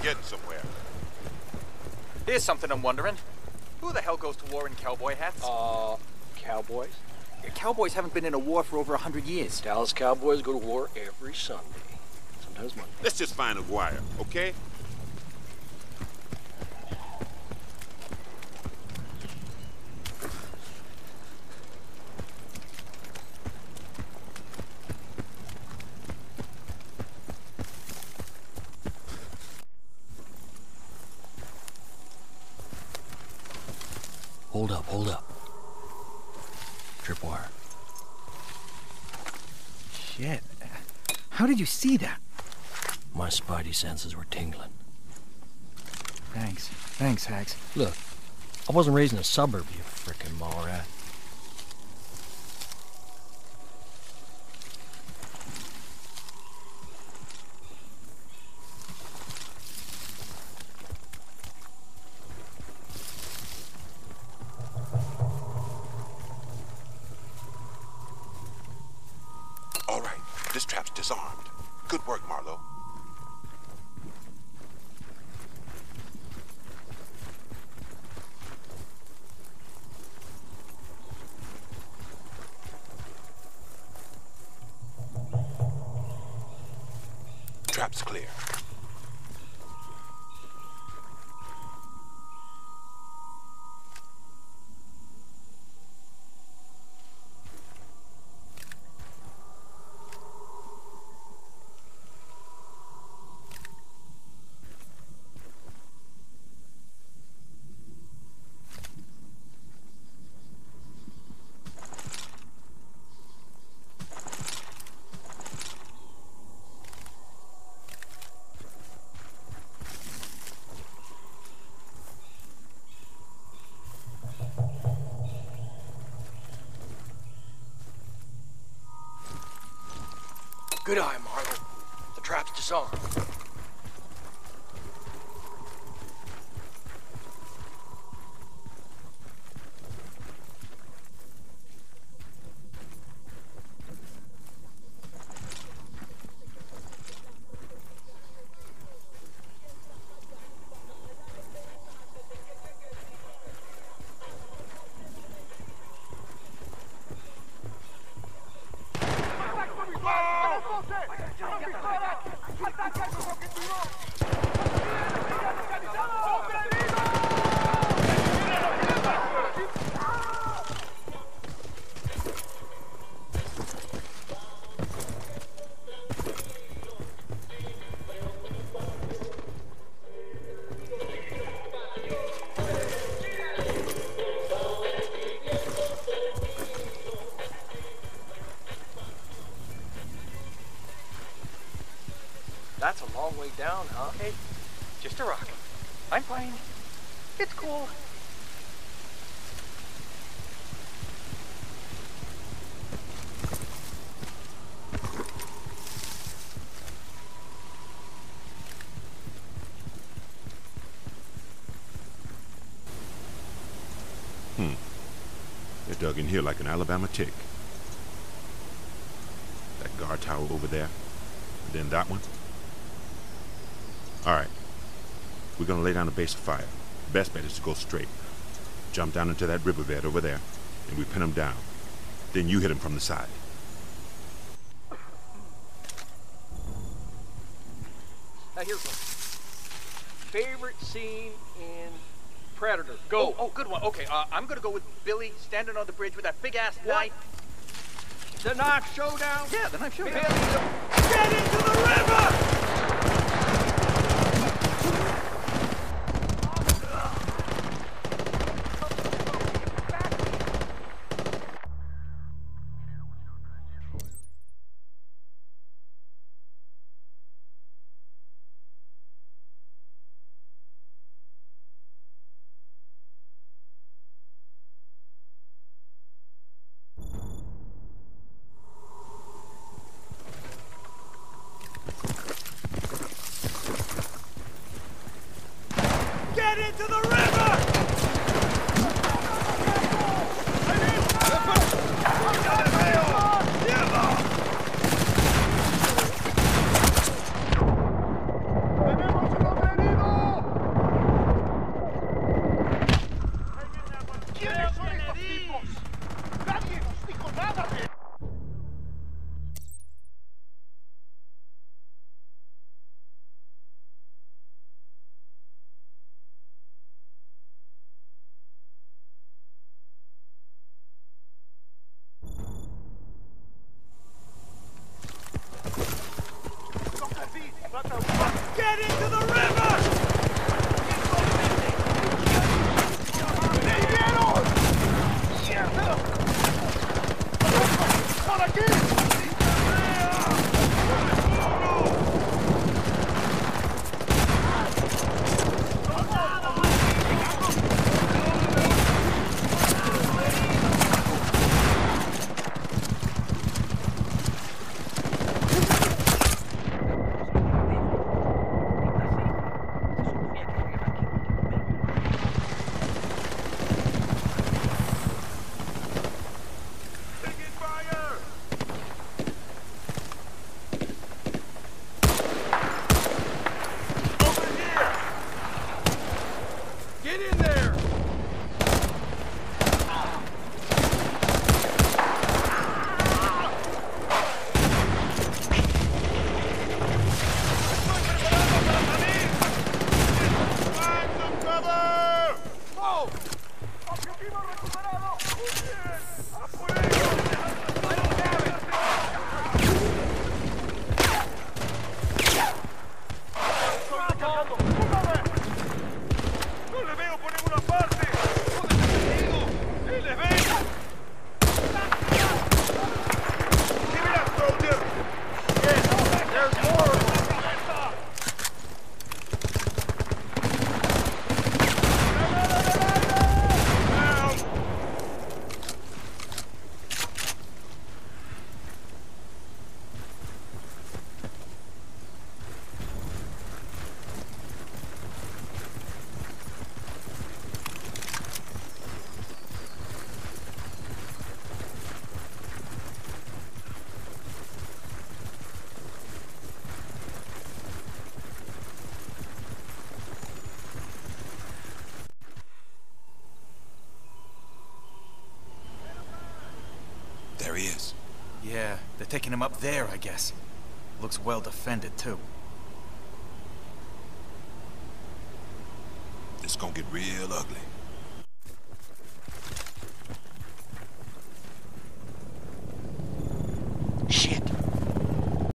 right. Now we're getting somewhere. Here's something I'm wondering. Who the hell goes to war in cowboy hats? Uh, Cowboys? Cowboys haven't been in a war for over a hundred years. Dallas Cowboys go to war every Sunday. Sometimes Monday. Let's just find Aguirre, okay? Hold up, hold up. Shit. How did you see that? My spidey senses were tingling. Thanks. Thanks, Hags. Look, I wasn't raised in a suburb, you frickin' mall rat. This trap's disarmed. Good work, Marlowe. Trap's clear. Good eye, Marlowe. The trap's disarmed. That's a long way down, huh? Hey, just a rock. I'm fine. It's cool. Hmm. They're dug in here like an Alabama tick. That guard tower over there. And then that one. All right. We're gonna lay down a base of fire. Best bet is to go straight. Jump down into that riverbed over there, and we pin him down. Then you hit him from the side. Now here's one. Favorite scene in Predator. Go. Oh, oh good one. Okay, uh, I'm gonna go with Billy standing on the bridge with that big ass knife. The knife showdown. Yeah, the knife showdown. Billy, get into the river! Taking him up there, I guess. Looks well defended, too. It's gonna get real ugly. Shit.